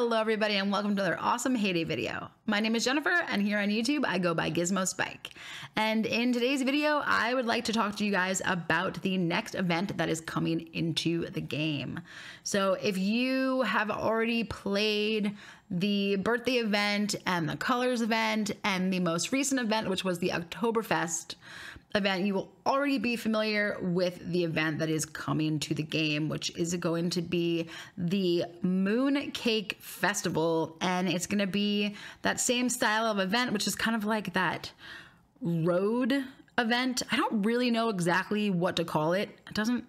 Hello everybody and welcome to another awesome Hay Day video. My name is Jennifer and here on YouTube I go by Gizmo Spike. And in today's video I would like to talk to you guys about the next event that is coming into the game. So if you have already played the birthday event and the colors event and the most recent event which was the Oktoberfest event, you will already be familiar with the event that is coming to the game, which is going to be the Moon Cake Festival. And it's going to be that same style of event, which is kind of like that road event. I don't really know exactly what to call it. It doesn't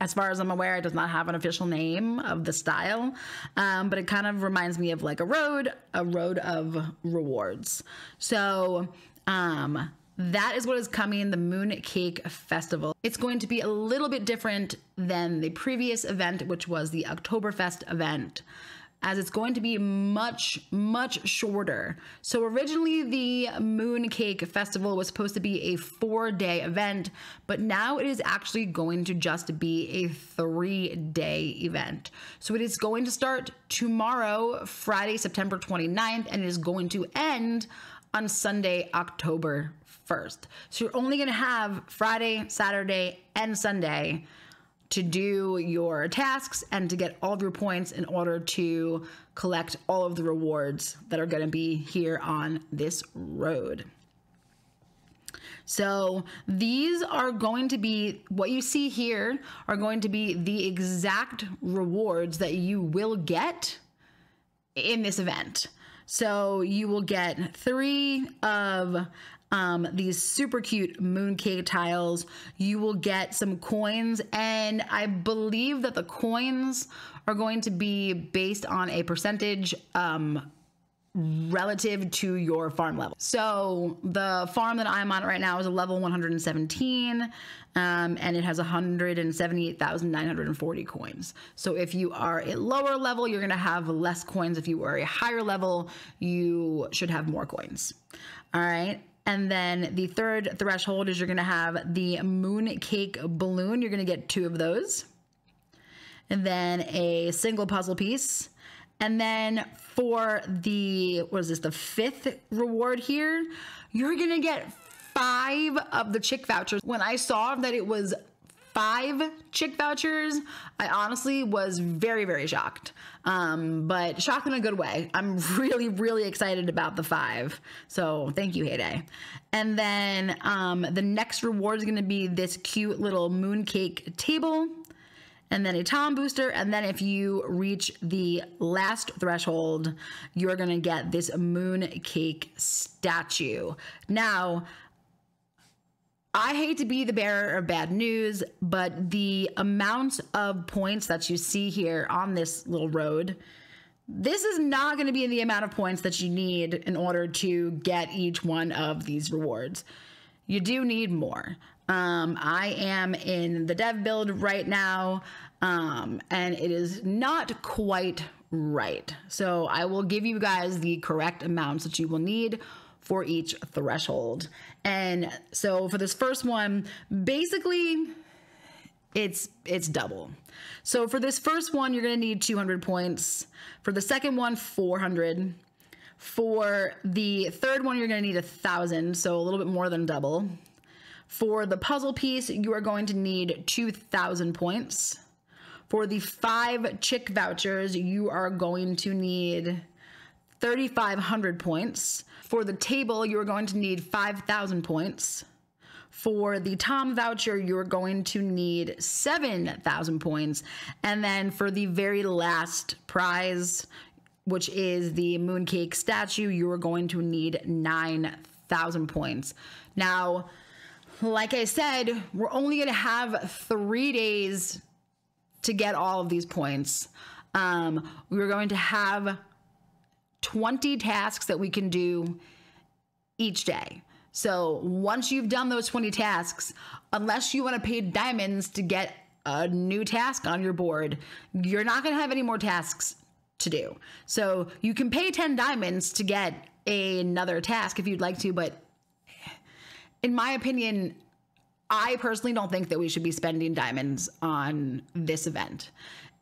as far as I'm aware, it does not have an official name of the style, um, but it kind of reminds me of like a road, a road of rewards. So, um, that is what is coming the Moon Cake Festival. It's going to be a little bit different than the previous event, which was the Oktoberfest event as it's going to be much, much shorter. So, originally, the Moon Cake Festival was supposed to be a four day event, but now it is actually going to just be a three day event. So, it is going to start tomorrow, Friday, September 29th, and it is going to end on Sunday, October 1st. So you're only going to have Friday, Saturday, and Sunday to do your tasks and to get all of your points in order to collect all of the rewards that are going to be here on this road. So these are going to be what you see here are going to be the exact rewards that you will get in this event. So you will get three of um, these super cute mooncake tiles. You will get some coins, and I believe that the coins are going to be based on a percentage um, relative to your farm level. So the farm that I'm on right now is a level 117, um, and it has 178,940 coins. So if you are a lower level, you're going to have less coins. If you are a higher level, you should have more coins. All right. And then the third threshold is you're going to have the moon cake balloon. You're going to get two of those. And then a single puzzle piece and then for the, what is this, the fifth reward here, you're going to get five of the chick vouchers. When I saw that it was five chick vouchers, I honestly was very, very shocked. Um, but shocked in a good way. I'm really, really excited about the five. So thank you, Hay Day. And then um, the next reward is going to be this cute little mooncake table and then a Tom booster. And then if you reach the last threshold, you're going to get this moon cake statue. Now, I hate to be the bearer of bad news, but the amount of points that you see here on this little road, this is not going to be the amount of points that you need in order to get each one of these rewards. You do need more. Um, I am in the dev build right now, um, and it is not quite right. So I will give you guys the correct amounts that you will need for each threshold. And so for this first one, basically it's it's double. So for this first one, you're going to need 200 points. For the second one, 400. For the third one, you're going to need a thousand, so a little bit more than double. For the puzzle piece, you are going to need 2,000 points. For the five chick vouchers, you are going to need 3,500 points. For the table, you are going to need 5,000 points. For the Tom voucher, you're going to need 7,000 points. And then for the very last prize, which is the mooncake statue, you are going to need 9,000 points. Now, like I said, we're only going to have three days to get all of these points. Um, we're going to have 20 tasks that we can do each day. So once you've done those 20 tasks, unless you want to pay diamonds to get a new task on your board, you're not going to have any more tasks to do. So you can pay 10 diamonds to get another task if you'd like to, but in my opinion, I personally don't think that we should be spending diamonds on this event.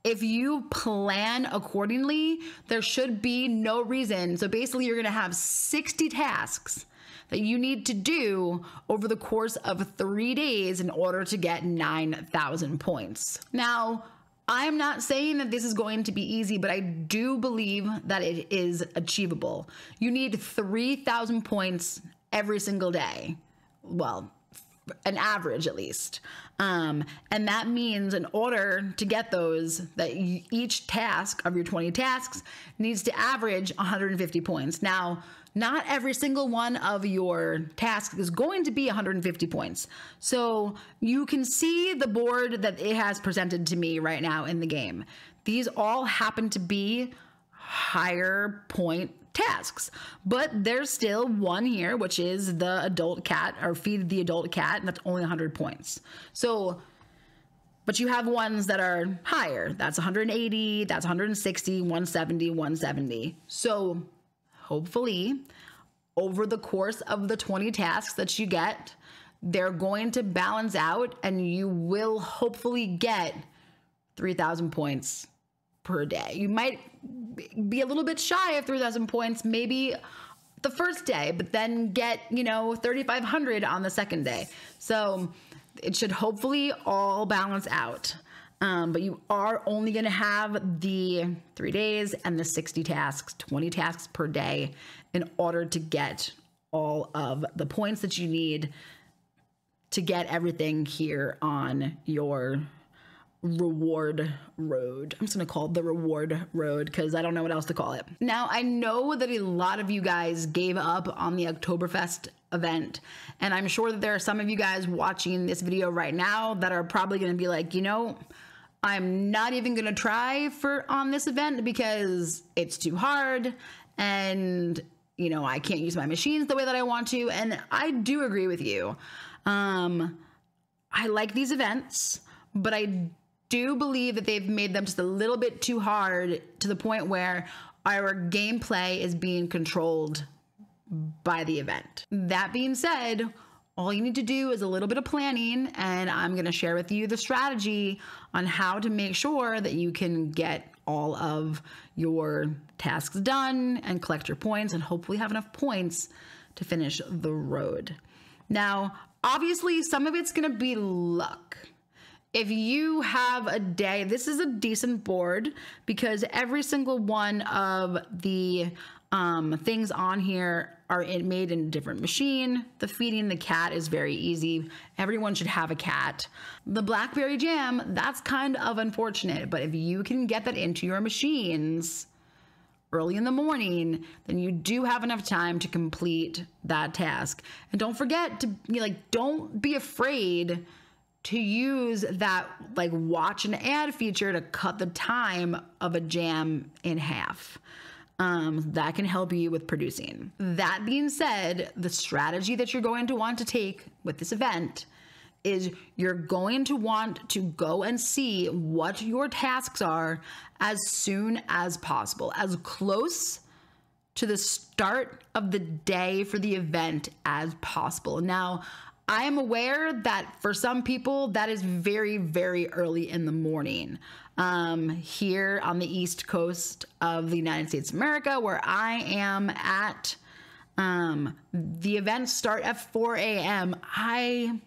If you plan accordingly, there should be no reason. So basically, you're going to have 60 tasks that you need to do over the course of three days in order to get 9,000 points. Now, I'm not saying that this is going to be easy, but I do believe that it is achievable. You need 3,000 points every single day. Well, an average at least. Um, and that means in order to get those, that each task of your 20 tasks needs to average 150 points. Now, not every single one of your tasks is going to be 150 points. So you can see the board that it has presented to me right now in the game. These all happen to be higher point tasks. But there's still one here, which is the adult cat or feed the adult cat, and that's only 100 points. So, but you have ones that are higher. That's 180, that's 160, 170, 170. So hopefully, over the course of the 20 tasks that you get, they're going to balance out and you will hopefully get 3,000 points per day. You might be a little bit shy of 3,000 points, maybe the first day, but then get, you know, 3,500 on the second day. So it should hopefully all balance out. Um, but you are only going to have the three days and the 60 tasks, 20 tasks per day in order to get all of the points that you need to get everything here on your reward road. I'm just going to call it the reward road because I don't know what else to call it. Now, I know that a lot of you guys gave up on the Oktoberfest event, and I'm sure that there are some of you guys watching this video right now that are probably going to be like, you know, I'm not even going to try for on this event because it's too hard and you know, I can't use my machines the way that I want to and I do agree with you. Um I like these events, but I do believe that they've made them just a little bit too hard to the point where our gameplay is being controlled by the event. That being said, all you need to do is a little bit of planning, and I'm going to share with you the strategy on how to make sure that you can get all of your tasks done and collect your points, and hopefully have enough points to finish the road. Now, obviously, some of it's going to be luck. If you have a day, this is a decent board because every single one of the um, things on here are in, made in a different machine. The feeding the cat is very easy. Everyone should have a cat. The blackberry jam, that's kind of unfortunate, but if you can get that into your machines early in the morning, then you do have enough time to complete that task. And don't forget to like don't be afraid to use that like watch an ad feature to cut the time of a jam in half um, that can help you with producing. That being said, the strategy that you're going to want to take with this event is you're going to want to go and see what your tasks are as soon as possible, as close to the start of the day for the event as possible. Now, I am aware that for some people, that is very, very early in the morning. Um, here on the East Coast of the United States of America, where I am at, um, the events start at 4 a.m. I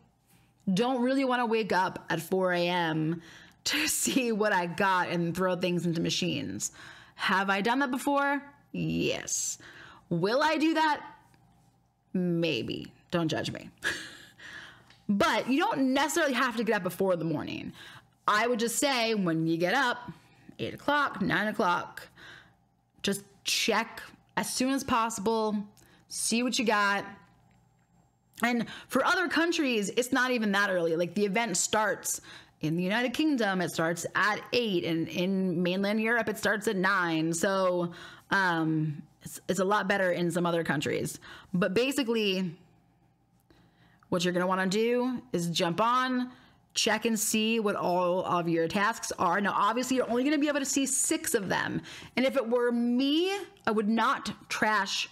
don't really want to wake up at 4 a.m. to see what I got and throw things into machines. Have I done that before? Yes. Will I do that? Maybe. Don't judge me. But you don't necessarily have to get up before the morning. I would just say when you get up, eight o'clock, nine o'clock, just check as soon as possible, see what you got. And for other countries, it's not even that early. Like the event starts in the United Kingdom, it starts at eight, and in mainland Europe, it starts at nine. So um, it's, it's a lot better in some other countries. But basically, what you're going to want to do is jump on, check and see what all of your tasks are. Now, obviously, you're only going to be able to see six of them. And if it were me, I would not trash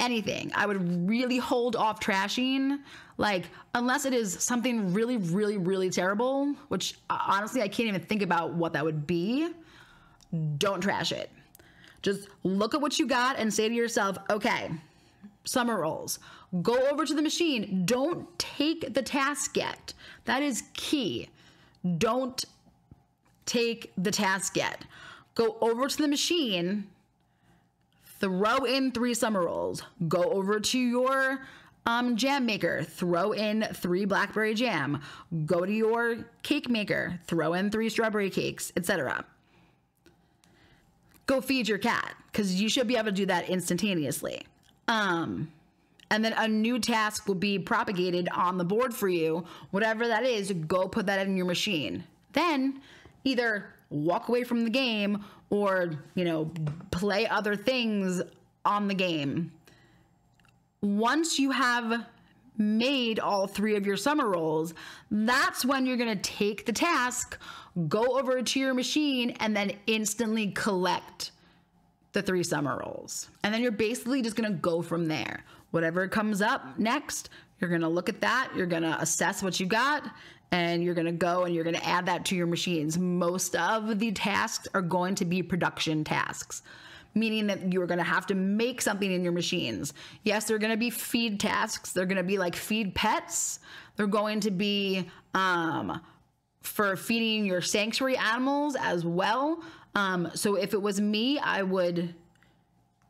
anything. I would really hold off trashing, like, unless it is something really, really, really terrible, which uh, honestly, I can't even think about what that would be. Don't trash it. Just look at what you got and say to yourself, okay, summer rolls. Go over to the machine. Don't take the task yet. That is key. Don't take the task yet. Go over to the machine throw in three summer rolls. Go over to your um, jam maker, throw in three blackberry jam. Go to your cake maker, throw in three strawberry cakes, etc. Go feed your cat because you should be able to do that instantaneously. Um, and then a new task will be propagated on the board for you. Whatever that is, go put that in your machine. Then either walk away from the game or, you know, play other things on the game. Once you have made all three of your summer rolls, that's when you're going to take the task, go over to your machine, and then instantly collect the three summer rolls. And then you're basically just to go from there. Whatever comes up next, you're to look at that, you're to assess what you got, and you're to go and you're to add that to your machines. Most of the tasks are going to be production tasks, meaning that you're going to have to make something in your machines. Yes, they're going to be feed tasks. They're going to be like feed pets. They're going to be um, for feeding your sanctuary animals as well. Um, so if it was me, I would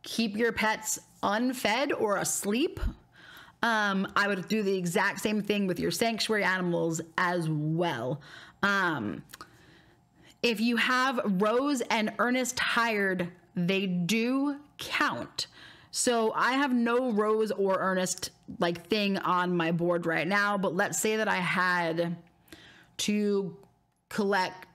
keep your pets unfed or asleep um, I would do the exact same thing with your sanctuary animals as well. Um, if you have Rose and Ernest hired, they do count. So I have no Rose or Ernest like thing on my board right now, but let's say that I had to collect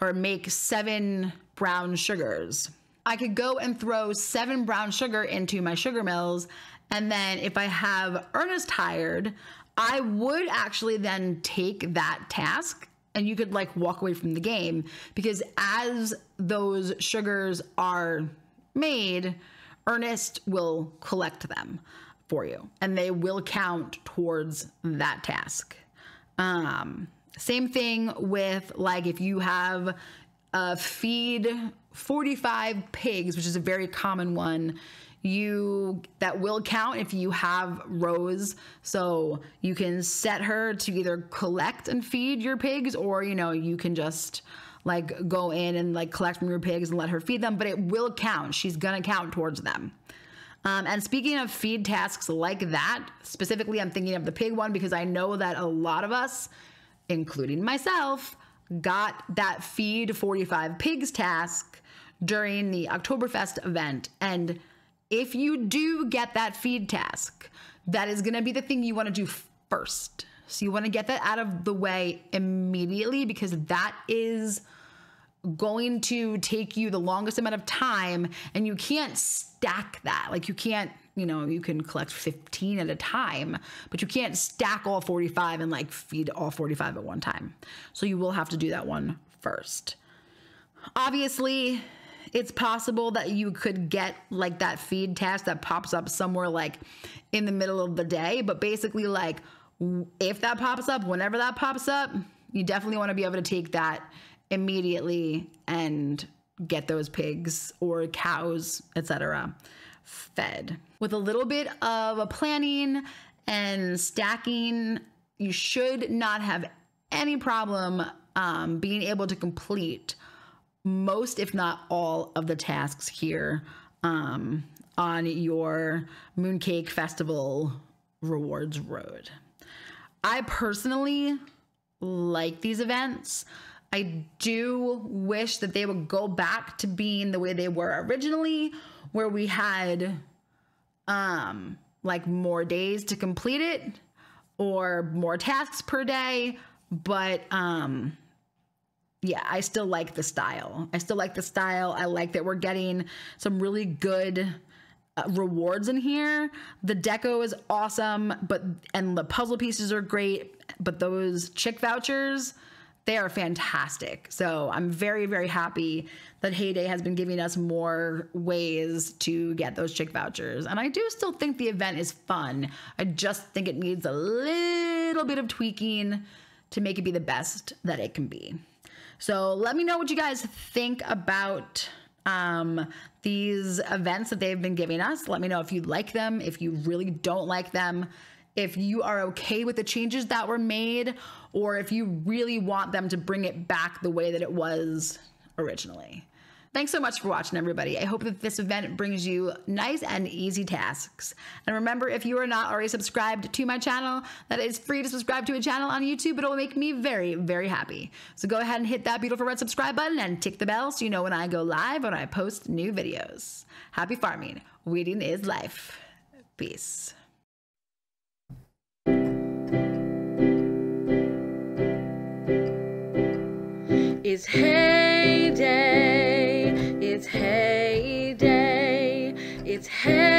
or make seven brown sugars. I could go and throw seven brown sugar into my sugar mills and then if I have Ernest hired, I would actually then take that task and you could like walk away from the game because as those sugars are made, Ernest will collect them for you and they will count towards that task. Um, same thing with like if you have a feed 45 pigs, which is a very common one you that will count if you have Rose. So you can set her to either collect and feed your pigs, or you know, you can just like go in and like collect from your pigs and let her feed them, but it will count. She's gonna count towards them. Um, and speaking of feed tasks like that, specifically, I'm thinking of the pig one because I know that a lot of us, including myself, got that feed 45 pigs task during the Oktoberfest event. And if you do get that feed task, that is going to be the thing you want to do first. So you want to get that out of the way immediately because that is going to take you the longest amount of time and you can't stack that. Like you can't, you know, you can collect 15 at a time, but you can't stack all 45 and like feed all 45 at one time. So you will have to do that one first. Obviously, it's possible that you could get like that feed task that pops up somewhere like in the middle of the day. But basically, like if that pops up, whenever that pops up, you definitely want to be able to take that immediately and get those pigs or cows, etc., fed. With a little bit of a planning and stacking, you should not have any problem um, being able to complete most, if not all, of the tasks here um, on your Mooncake Festival rewards road. I personally like these events. I do wish that they would go back to being the way they were originally, where we had um like more days to complete it or more tasks per day, but um yeah, I still like the style. I still like the style. I like that we're getting some really good uh, rewards in here. The deco is awesome, but and the puzzle pieces are great, but those chick vouchers, they are fantastic. So I'm very, very happy that Hay Day has been giving us more ways to get those chick vouchers. And I do still think the event is fun. I just think it needs a little bit of tweaking to make it be the best that it can be. So let me know what you guys think about um, these events that they've been giving us. Let me know if you like them, if you really don't like them, if you are okay with the changes that were made, or if you really want them to bring it back the way that it was originally. Thanks so much for watching, everybody. I hope that this event brings you nice and easy tasks. And remember, if you are not already subscribed to my channel, that is free to subscribe to a channel on YouTube. It will make me very, very happy. So go ahead and hit that beautiful red subscribe button and tick the bell so you know when I go live when I post new videos. Happy farming. Wheating is life. Peace. It's Hay Day, it's heyday, it's Hay Day.